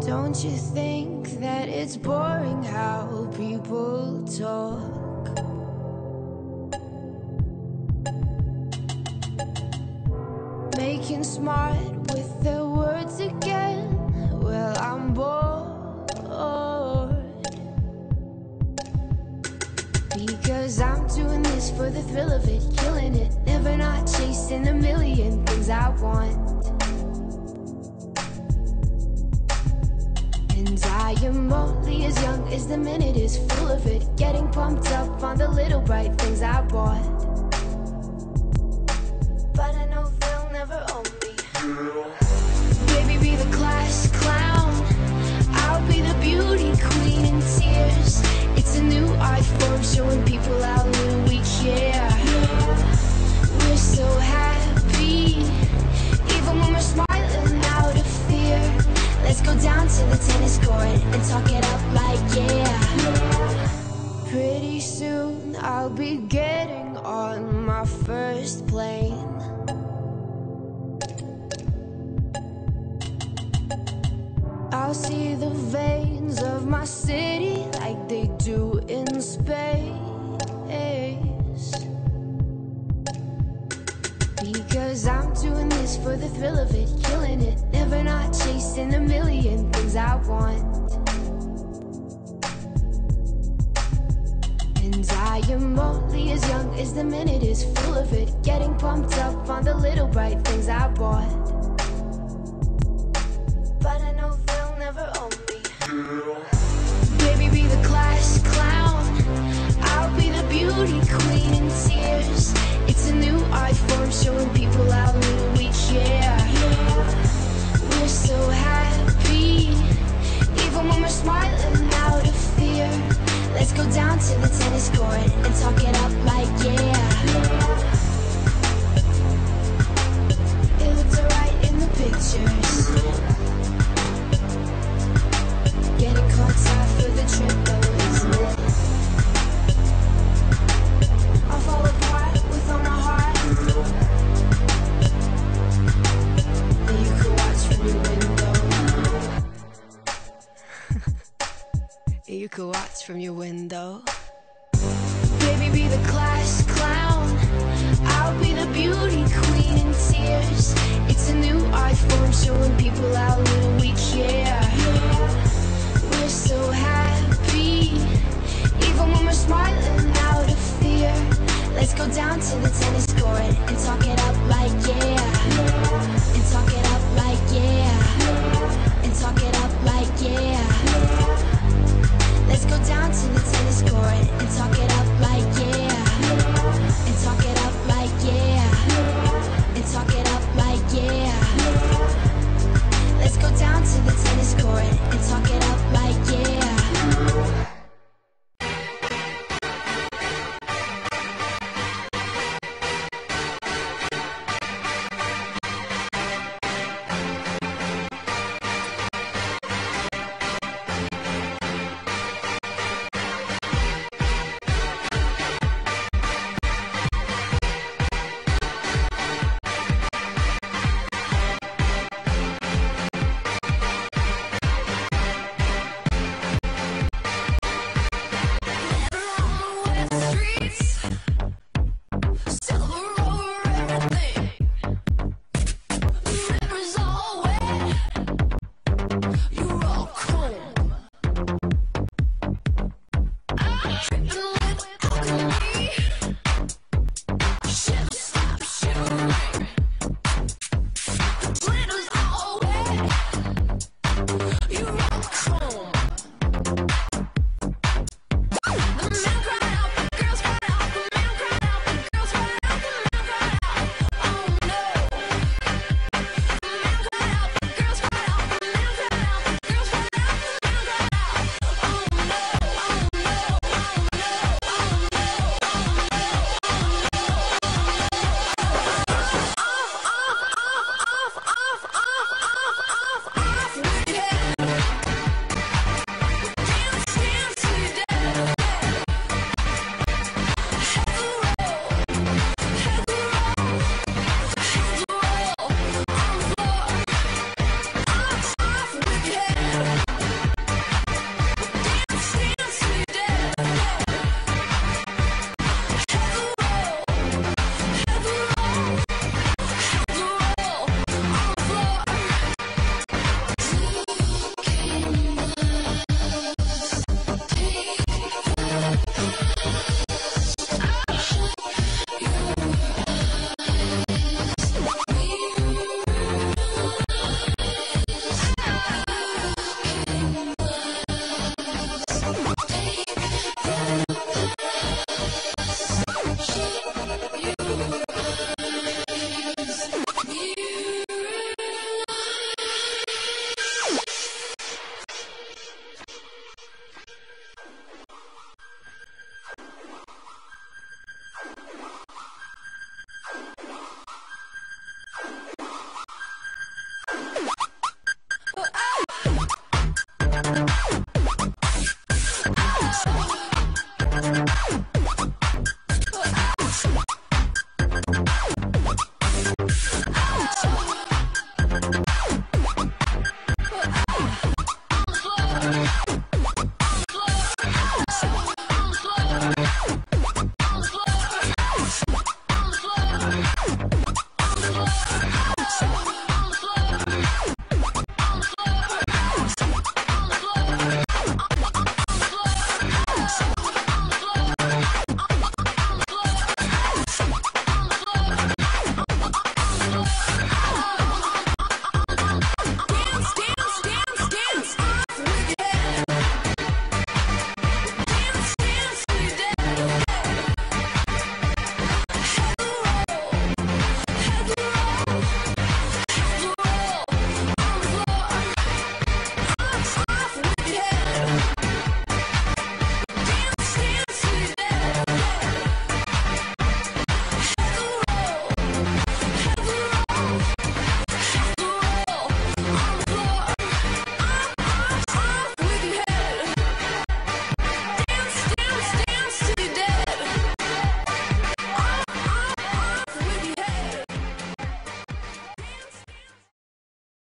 Don't you think that it's boring how people talk? Making smart with their am only as young as the minute is full of it. Getting pumped up on the little bright things I bought. I'll see the veins of my city like they do in space. Because I'm doing this for the thrill of it, killing it. Never not chasing a million things I want. And I am only as young as the minute is full of it. Getting pumped up on the little bright things I bought. Beauty queen in tears. It's a new art form showing people how little we care. We're so happy, even when we're smiling out of fear. Let's go down to the tennis court from your window. Baby, be the class clown. I'll be the beauty queen in tears. It's a new form showing people how little we care. We're